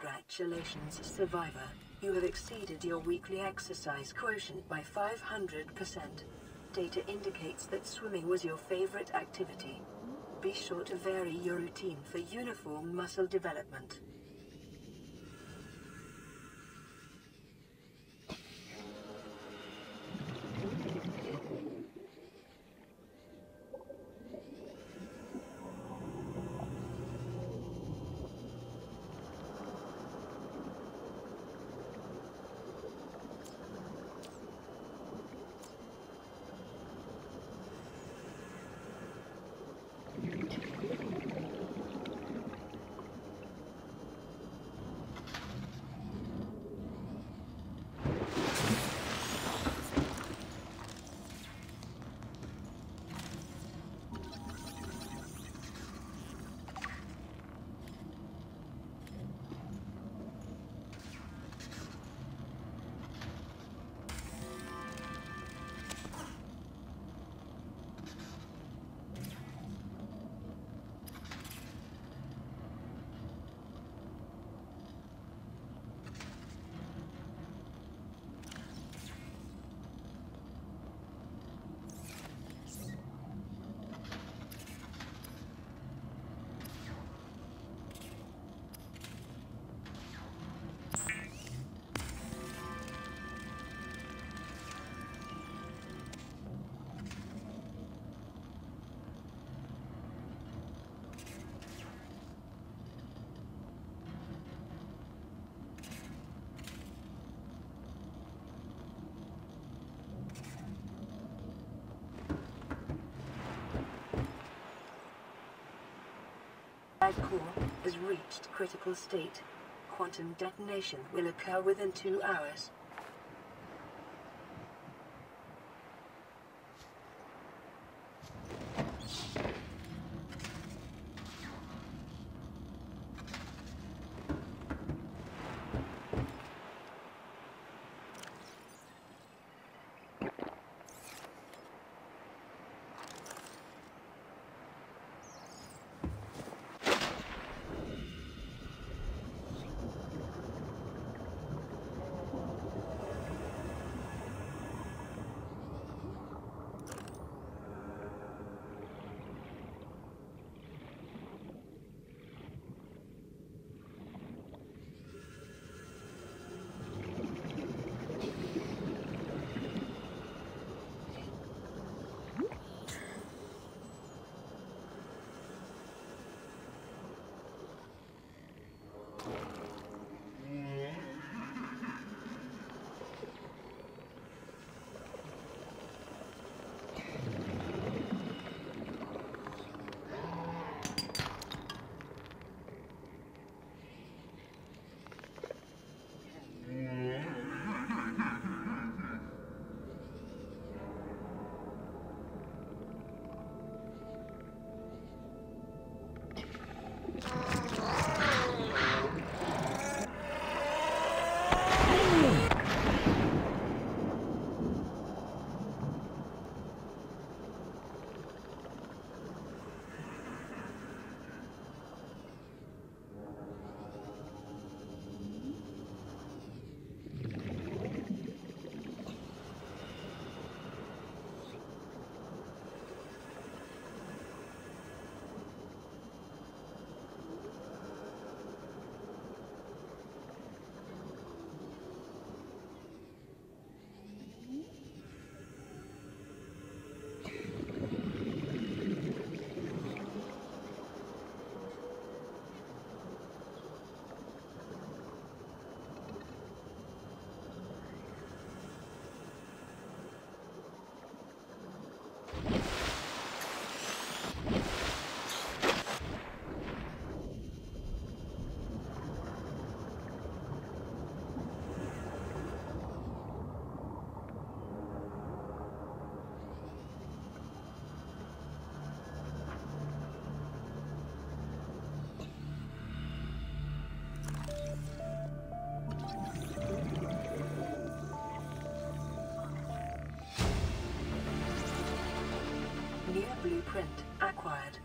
Congratulations, Survivor. You have exceeded your weekly exercise quotient by 500%. Data indicates that swimming was your favorite activity. Be sure to vary your routine for uniform muscle development. Core has reached critical state. Quantum detonation will occur within two hours. print acquired.